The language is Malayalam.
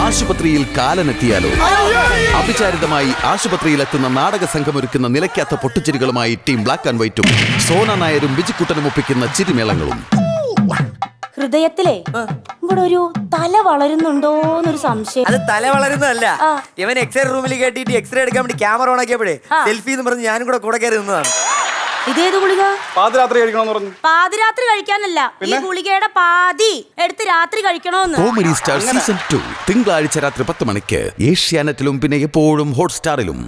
ആശുപത്രിയിൽ കാലനെത്തിയാലോ? അഭിചാരിതമായി ആശുപത്രിയിലെത്തുന്ന നാടക സംഘമൊരുക്കുന്ന നിലയ്ക്കാത്ത പൊട്ടിച്ചിരികളുമായി ടീം ബ്ലാക്ക് ആൻഡ് വൈറ്റും സോന നായരും ബിജിക്കുട്ടനും ഒപ്പിക്കുന്ന ചിരിമേളങ്ങളും. ഹൃദയത്തിലെ ഇവിടെ ഒരു തല വളരുന്നുണ്ടോന്നൊരു സംശയം. അത് തല വളരുന്നതല്ല. ഇവൻ എക്സ്റേ റൂമിൽ കേട്ടിട്ട് എക്സ്റേ എടുക്കാൻ വേണ്ടി ക്യാമറ ഓൺ ആക്കിയപ്പോഴേ ആ. സെൽഫി എന്ന് പറഞ്ഞ് ഞാനും കൂടെ കൂടെ കയറി നിന്നതാണ്. ഇതേത് ഗുളിക? പാതിരാത്രി കഴിക്കണമെന്ന് പറഞ്ഞു. പാതിരാത്രി കഴിക്കാനല്ല. ഈ ഗുളികയുടെ പാതി എടുത്ത് രാത്രി കഴിക്കണോന്ന് കോമഡി സ്റ്റാർ സീസൺ ടു തിങ്കളാഴ്ച രാത്രി പത്ത് മണിക്ക് ഏഷ്യാനെറ്റിലും പിന്നെ എപ്പോഴും ഹോട്ട്സ്റ്റാറിലും.